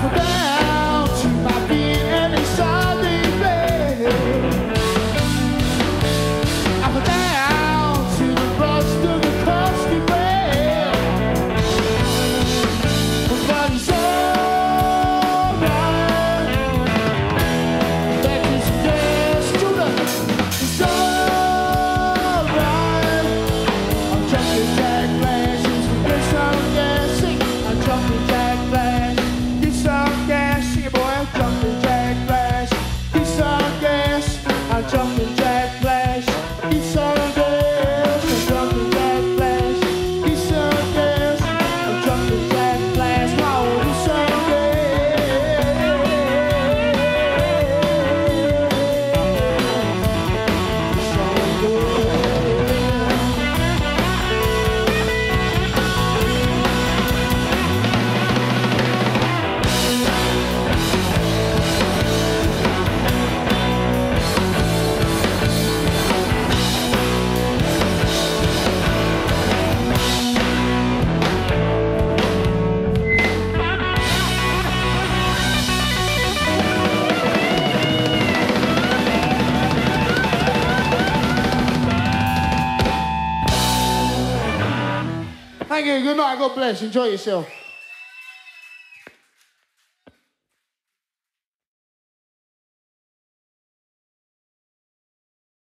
好的 Thank you. Good night. God bless. Enjoy yourself.